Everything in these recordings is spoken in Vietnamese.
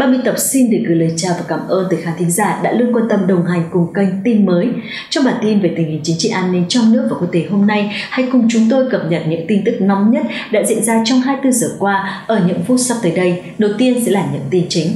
Ban biên tập xin được gửi lời chào và cảm ơn tới khán thính giả đã luôn quan tâm đồng hành cùng kênh tin mới. Trong bản tin về tình hình chính trị an ninh trong nước và quốc tế hôm nay, hãy cùng chúng tôi cập nhật những tin tức nóng nhất đã diễn ra trong 24 giờ qua ở những phút sắp tới đây. Đầu tiên sẽ là những tin chính.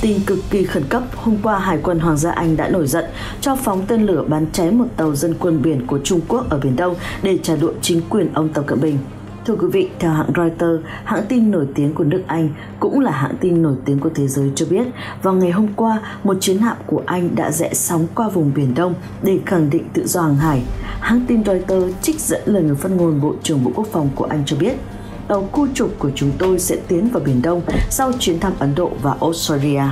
Tin cực kỳ khẩn cấp, hôm qua Hải quân Hoàng gia Anh đã nổi giận cho phóng tên lửa bắn cháy một tàu dân quân biển của Trung Quốc ở Biển Đông để trả đũa chính quyền ông Tập Cận Bình. Thưa quý vị, theo hãng Reuters, hãng tin nổi tiếng của nước Anh cũng là hãng tin nổi tiếng của thế giới cho biết, vào ngày hôm qua, một chiến hạm của Anh đã rẽ sóng qua vùng Biển Đông để khẳng định tự do hàng hải. Hãng tin Reuters trích dẫn lời người phát ngôn Bộ trưởng Bộ Quốc phòng của Anh cho biết, tàu khu trục của chúng tôi sẽ tiến vào Biển Đông sau chuyến thăm Ấn Độ và Australia.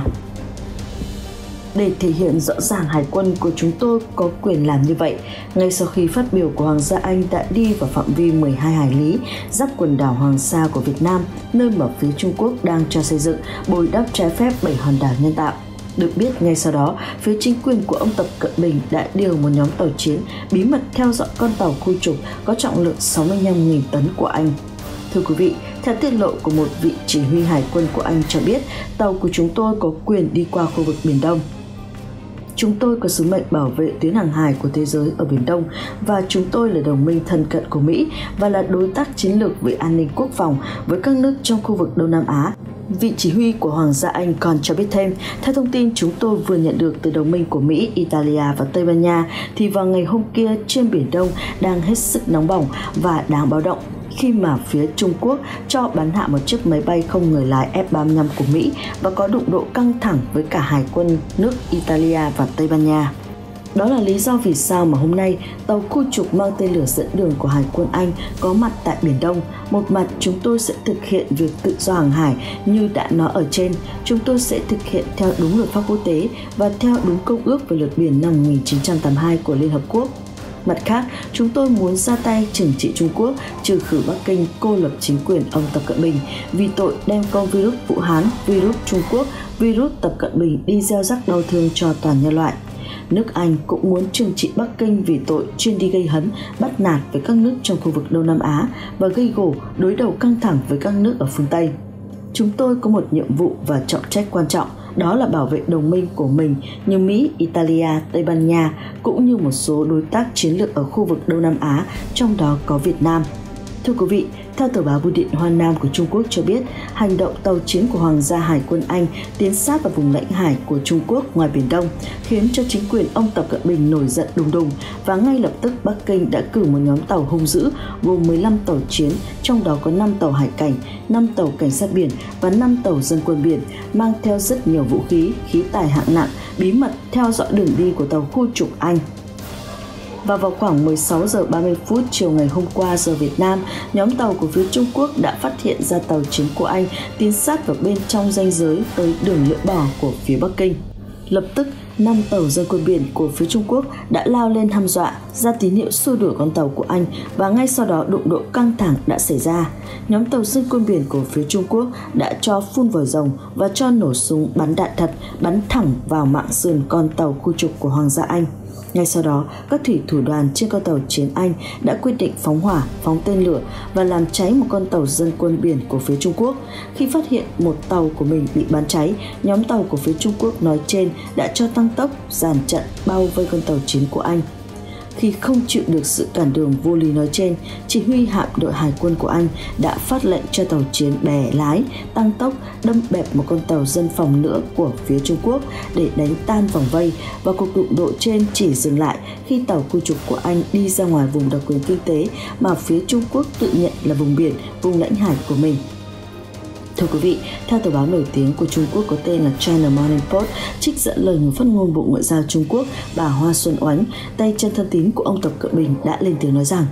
Để thể hiện rõ ràng hải quân của chúng tôi có quyền làm như vậy, ngay sau khi phát biểu của Hoàng gia Anh đã đi vào phạm vi 12 hải lý giáp quần đảo Hoàng Sa của Việt Nam, nơi mà phía Trung Quốc đang cho xây dựng bồi đắp trái phép 7 hòn đảo nhân tạo. Được biết ngay sau đó, phía chính quyền của ông Tập Cận Bình đã điều một nhóm tàu chiến bí mật theo dõi con tàu khu trục có trọng lượng 65.000 tấn của Anh Thưa quý vị, theo tiết lộ của một vị chỉ huy hải quân của Anh cho biết, tàu của chúng tôi có quyền đi qua khu vực Biển Đông. Chúng tôi có sứ mệnh bảo vệ tuyến hàng hải của thế giới ở Biển Đông và chúng tôi là đồng minh thân cận của Mỹ và là đối tác chiến lược về an ninh quốc phòng với các nước trong khu vực Đông Nam Á. Vị chỉ huy của Hoàng gia Anh còn cho biết thêm, theo thông tin chúng tôi vừa nhận được từ đồng minh của Mỹ, Italia và Tây Ban Nha, thì vào ngày hôm kia trên Biển Đông đang hết sức nóng bỏng và đáng báo động khi mà phía Trung Quốc cho bắn hạ một chiếc máy bay không người lái F-35 của Mỹ và có đụng độ căng thẳng với cả hải quân nước Italia và Tây Ban Nha. Đó là lý do vì sao mà hôm nay tàu khu trục mang tên lửa dẫn đường của Hải quân Anh có mặt tại Biển Đông. Một mặt chúng tôi sẽ thực hiện việc tự do hàng hải như đã nói ở trên. Chúng tôi sẽ thực hiện theo đúng luật pháp quốc tế và theo đúng công ước về luật biển năm 1982 của Liên Hợp Quốc. Mặt khác, chúng tôi muốn ra tay trừng trị Trung Quốc trừ khử Bắc Kinh cô lập chính quyền ông Tập Cận Bình vì tội đem con virus Vũ Hán, virus Trung Quốc, virus Tập Cận Bình đi gieo rắc đau thương cho toàn nhân loại. Nước Anh cũng muốn trừng trị Bắc Kinh vì tội chuyên đi gây hấn, bắt nạt với các nước trong khu vực Đông Nam Á và gây gổ đối đầu căng thẳng với các nước ở phương Tây. Chúng tôi có một nhiệm vụ và trọng trách quan trọng – đó là bảo vệ đồng minh của mình như Mỹ, Italia, Tây Ban Nha cũng như một số đối tác chiến lược ở khu vực Đông Nam Á, trong đó có Việt Nam. Thưa quý vị, theo tờ báo Bưu điện Hoa Nam của Trung Quốc cho biết, hành động tàu chiến của Hoàng gia Hải quân Anh tiến sát vào vùng lãnh hải của Trung Quốc ngoài Biển Đông khiến cho chính quyền ông Tập Cận Bình nổi giận đùng đùng và ngay lập tức Bắc Kinh đã cử một nhóm tàu hung dữ gồm 15 tàu chiến, trong đó có 5 tàu hải cảnh, 5 tàu cảnh sát biển và 5 tàu dân quân biển mang theo rất nhiều vũ khí, khí tài hạng nặng, bí mật theo dõi đường đi của tàu khu trục Anh và vào khoảng 16 giờ 30 phút chiều ngày hôm qua giờ Việt Nam, nhóm tàu của phía Trung Quốc đã phát hiện ra tàu chiến của Anh tiến sát vào bên trong ranh giới tới đường lưỡi bò của phía Bắc Kinh. Lập tức, năm tàu dân quân biển của phía Trung Quốc đã lao lên hăm dọa, ra tín hiệu xua đuổi con tàu của Anh và ngay sau đó đụng độ căng thẳng đã xảy ra. Nhóm tàu dân quân biển của phía Trung Quốc đã cho phun vòi rồng và cho nổ súng bắn đạn thật bắn thẳng vào mạng sườn con tàu khu trục của Hoàng gia Anh. Ngay sau đó, các thủy thủ đoàn trên con tàu chiến Anh đã quyết định phóng hỏa, phóng tên lửa và làm cháy một con tàu dân quân biển của phía Trung Quốc. Khi phát hiện một tàu của mình bị bắn cháy, nhóm tàu của phía Trung Quốc nói trên đã cho tăng tốc, giàn trận bao vây con tàu chiến của Anh khi không chịu được sự cản đường vô lý nói trên, chỉ huy hạm đội hải quân của Anh đã phát lệnh cho tàu chiến bè lái, tăng tốc, đâm bẹp một con tàu dân phòng nữa của phía Trung Quốc để đánh tan vòng vây và cuộc đụng độ trên chỉ dừng lại khi tàu khu trục của Anh đi ra ngoài vùng đặc quyền kinh tế mà phía Trung Quốc tự nhận là vùng biển, vùng lãnh hải của mình. Thưa quý vị, theo tờ báo nổi tiếng của Trung Quốc có tên là China Morning Post, trích dẫn lời người phát ngôn Bộ Ngoại giao Trung Quốc bà Hoa Xuân Oánh, tay chân thân tín của ông Tập Cận Bình đã lên tiếng nói rằng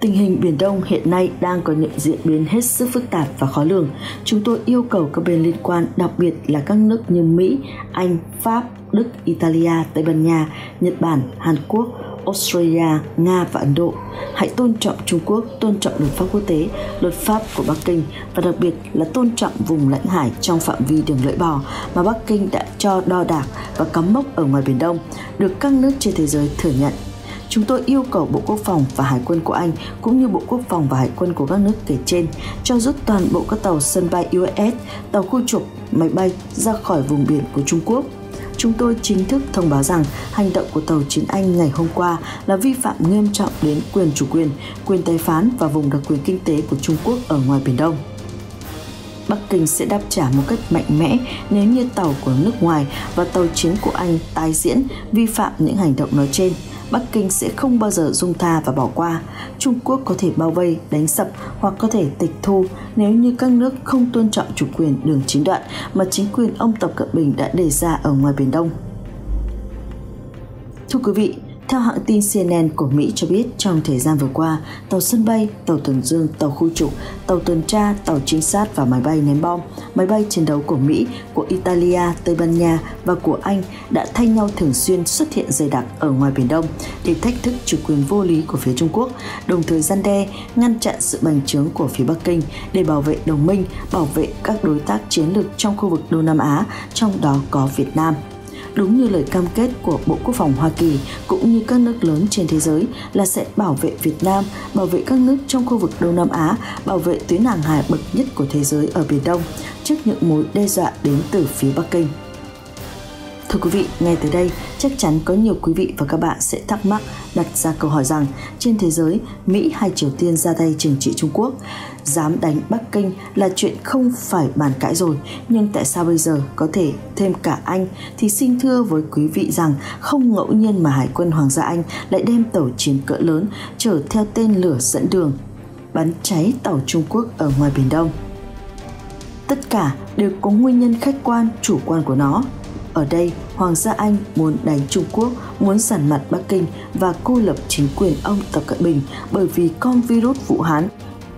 Tình hình Biển Đông hiện nay đang có những diễn biến hết sức phức tạp và khó lường. Chúng tôi yêu cầu các bên liên quan, đặc biệt là các nước như Mỹ, Anh, Pháp, Đức, Italia, Tây Ban Nha, Nhật Bản, Hàn Quốc, Australia, Nga và Ấn Độ. Hãy tôn trọng Trung Quốc, tôn trọng luật pháp quốc tế, luật pháp của Bắc Kinh và đặc biệt là tôn trọng vùng lãnh hải trong phạm vi đường lưỡi bò mà Bắc Kinh đã cho đo đạc và cắm mốc ở ngoài Biển Đông, được các nước trên thế giới thừa nhận chúng tôi yêu cầu Bộ Quốc phòng và Hải quân của Anh cũng như Bộ Quốc phòng và Hải quân của các nước kể trên cho rút toàn bộ các tàu sân bay USS, tàu khu trục, máy bay ra khỏi vùng biển của Trung Quốc chúng tôi chính thức thông báo rằng hành động của tàu chiến Anh ngày hôm qua là vi phạm nghiêm trọng đến quyền chủ quyền, quyền tài phán và vùng đặc quyền kinh tế của Trung Quốc ở ngoài Biển Đông. Bắc Kinh sẽ đáp trả một cách mạnh mẽ nếu như tàu của nước ngoài và tàu chiến của Anh tái diễn vi phạm những hành động nói trên. Bắc Kinh sẽ không bao giờ dung tha và bỏ qua. Trung Quốc có thể bao vây, đánh sập hoặc có thể tịch thu nếu như các nước không tôn trọng chủ quyền đường chín đoạn mà chính quyền ông Tập Cận Bình đã đề ra ở ngoài Biển Đông. Thưa quý vị, theo hãng tin CNN của Mỹ cho biết, trong thời gian vừa qua, tàu sân bay, tàu tuần dương, tàu khu trục, tàu tuần tra, tàu trinh sát và máy bay ném bom, máy bay chiến đấu của Mỹ, của Italia, Tây Ban Nha và của Anh đã thay nhau thường xuyên xuất hiện dày đặc ở ngoài Biển Đông để thách thức chủ quyền vô lý của phía Trung Quốc, đồng thời gian đe, ngăn chặn sự bành trướng của phía Bắc Kinh để bảo vệ đồng minh, bảo vệ các đối tác chiến lược trong khu vực Đông Nam Á, trong đó có Việt Nam đúng như lời cam kết của Bộ Quốc phòng Hoa Kỳ cũng như các nước lớn trên thế giới là sẽ bảo vệ Việt Nam, bảo vệ các nước trong khu vực Đông Nam Á, bảo vệ tuyến hàng hải bậc nhất của thế giới ở Biển Đông trước những mối đe dọa đến từ phía Bắc Kinh. Thưa quý vị, ngay tới đây, chắc chắn có nhiều quý vị và các bạn sẽ thắc mắc đặt ra câu hỏi rằng trên thế giới, Mỹ hay Triều Tiên ra tay trừng trị Trung Quốc, dám đánh Bắc Kinh là chuyện không phải bàn cãi rồi, nhưng tại sao bây giờ có thể thêm cả Anh thì xin thưa với quý vị rằng không ngẫu nhiên mà Hải quân Hoàng gia Anh lại đem tàu chiến cỡ lớn chở theo tên lửa dẫn đường bắn cháy tàu Trung Quốc ở ngoài Biển Đông. Tất cả đều có nguyên nhân khách quan, chủ quan của nó. Ở đây, Hoàng gia Anh muốn đánh Trung Quốc, muốn giàn mặt Bắc Kinh và cô lập chính quyền ông Tập Cận Bình bởi vì con virus Vũ Hán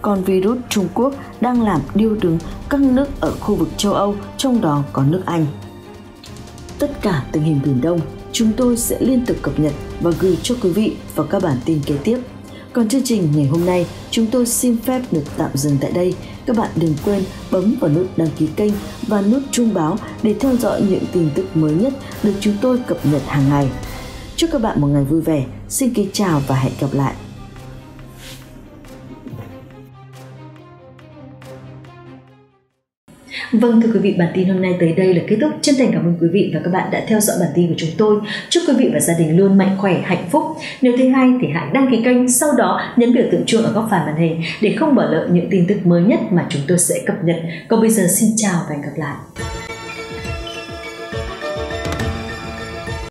con virus Trung Quốc đang làm điêu đứng các nước ở khu vực châu Âu, trong đó có nước Anh. Tất cả tình hình Biển Đông, chúng tôi sẽ liên tục cập nhật và gửi cho quý vị vào các bản tin kế tiếp. Còn chương trình ngày hôm nay, chúng tôi xin phép được tạm dừng tại đây. Các bạn đừng quên bấm vào nút đăng ký kênh và nút chuông báo để theo dõi những tin tức mới nhất được chúng tôi cập nhật hàng ngày. Chúc các bạn một ngày vui vẻ. Xin kính chào và hẹn gặp lại. Vâng thưa quý vị, bản tin hôm nay tới đây là kết thúc. Chân thành cảm ơn quý vị và các bạn đã theo dõi bản tin của chúng tôi. Chúc quý vị và gia đình luôn mạnh khỏe, hạnh phúc. Nếu thấy hay thì hãy đăng ký kênh, sau đó nhấn biểu tượng chuông ở góc phải màn hình để không bỏ lỡ những tin tức mới nhất mà chúng tôi sẽ cập nhật. Còn bây giờ xin chào và hẹn gặp lại.